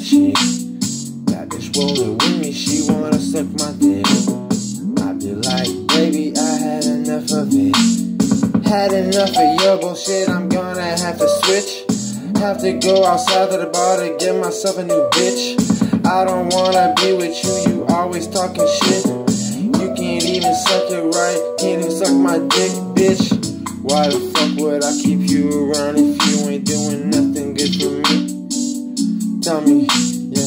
Already got this rolling with me, she wanna suck my dick. I be like, baby, I had enough of it. Had enough of your bullshit, I'm gonna have to switch. Have to go outside of the bar to get myself a new bitch. I don't wanna be with you, you always talking shit. You can't even suck it right, can't even suck my dick, bitch. Why the fuck would I keep you around if you ain't doing nothing good for me? Tell me, yeah.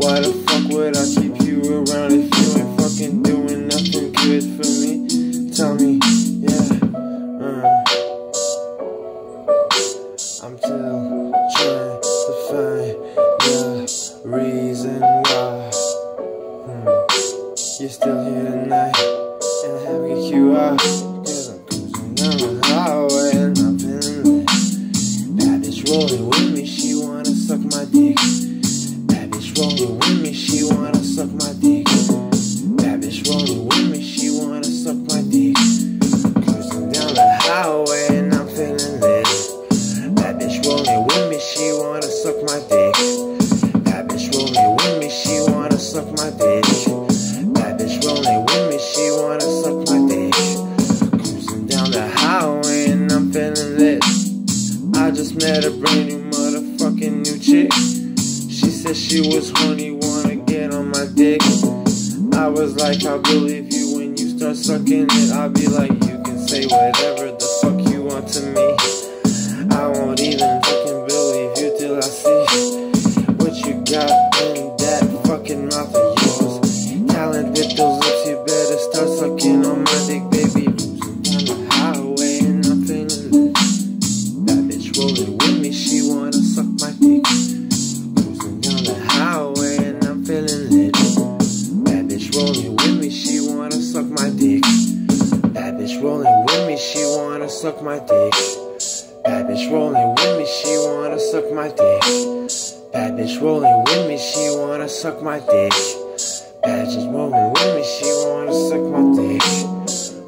Why the fuck would I keep you around if you ain't fucking doing nothing good for me? Tell me, yeah. Uh. I'm still trying to find the reason why. Hmm. You're still here tonight, and I have to you out. Cause I'm cruising down the highway and I'm feeling. That bitch rolling with me, she with me, she wanna suck my dick. That bitch rolling with me, she wanna suck my dick. Cruising down the highway and I'm feeling lit. That bitch rolling with me, she wanna suck my dick. That bitch rolling with me, she wanna suck my dick. That bitch rolling with me, she wanna suck my dick. Cruising down the highway and I'm feeling lit. I just met a brand new motherfucking new chick. She said she was horny, dick. I was like, I believe you when you start sucking it. I'll be like, you can say whatever the fuck you want to me. Rolling with me, she wanna suck my dick. Bad bitch rolling with me, she wanna suck my dick. Bad bitch rolling with me, she wanna suck my dick. Bad bitch rolling with me, she wanna suck my dick.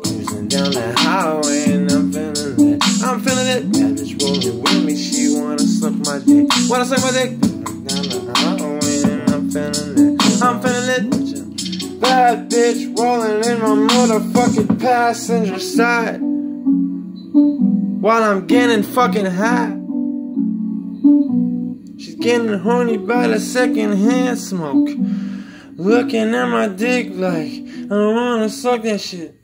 Cruising down the highway and I'm feeling it. I'm feeling it. Bad bitch rolling with me, she wanna suck my dick. Wanna suck my dick? Bad bitch rolling in my motherfucking passenger side. While I'm getting fucking high. She's getting horny by the second hand smoke. Looking at my dick like I wanna suck that shit.